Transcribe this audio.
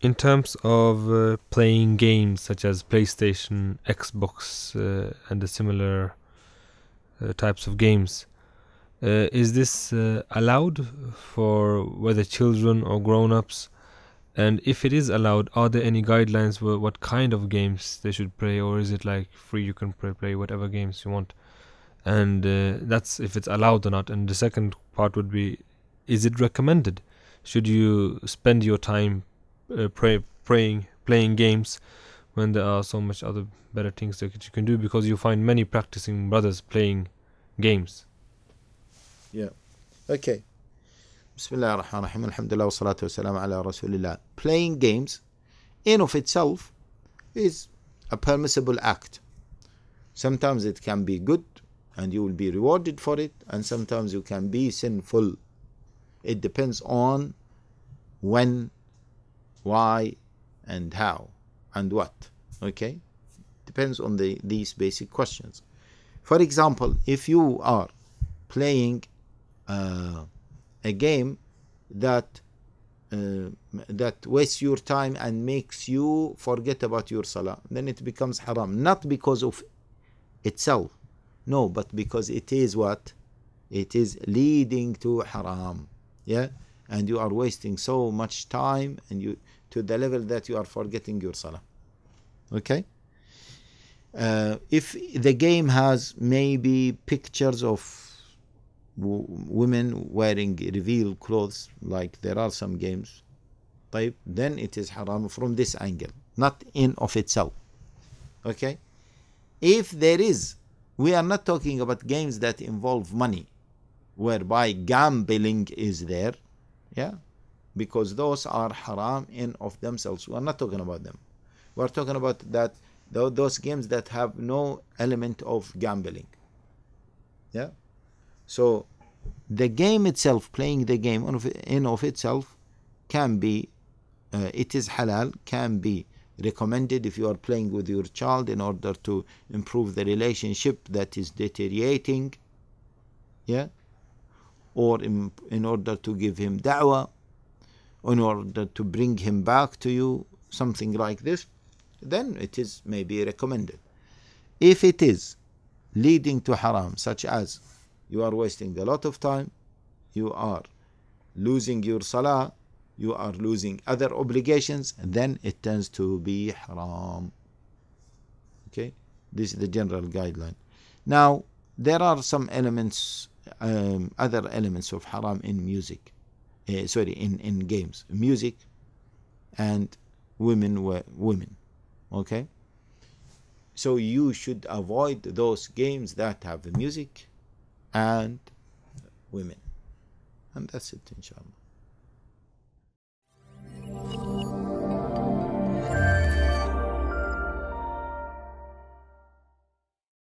in terms of uh, playing games such as PlayStation, Xbox, uh, and the similar uh, types of games, uh, is this uh, allowed for whether children or grown-ups? And if it is allowed, are there any guidelines for what kind of games they should play, or is it like free? You can play, play whatever games you want, and uh, that's if it's allowed or not. And the second part would be, is it recommended? Should you spend your time uh, pray, praying, playing games when there are so much other better things that you can do? Because you find many practicing brothers playing games. Yeah. Okay. Bismillah ar-Rahman ar-Rahim. Alhamdulillah wa salatu wa salam ala Rasulillah. Playing games in of itself is a permissible act. Sometimes it can be good and you will be rewarded for it, and sometimes you can be sinful. It depends on when, why, and how, and what. Okay? Depends on the these basic questions. For example, if you are playing uh, a game that uh, that wastes your time and makes you forget about your salah, then it becomes haram. Not because of itself, no, but because it is what? It is leading to haram. Yeah? And you are wasting so much time and you to the level that you are forgetting your salah. Okay? Uh, if the game has maybe pictures of w- women wearing reveal clothes, like there are some games, طيب, then it is haram from this angle, not in of itself. Okay? If there is, we are not talking about games that involve money, whereby gambling is there, yeah, because those are haram in of themselves. We are not talking about them. We are talking about that those games that have no element of gambling. Yeah. So the game itself, playing the game in of itself, can be, uh, it is halal, can be recommended if you are playing with your child in order to improve the relationship that is deteriorating. Yeah. Or in, in order to give him da'wah, in order to bring him back to you, something like this then it is maybe recommended. If it is leading to haram, such as you are wasting a lot of time, you are losing your salah, you are losing other obligations, then it tends to be haram. Okay, this is the general guideline. Now, there are some elements, um, other elements of haram in music, uh, sorry, in, in games, music and women were women okay? So you should avoid those games that have music and women. And that's it inshallah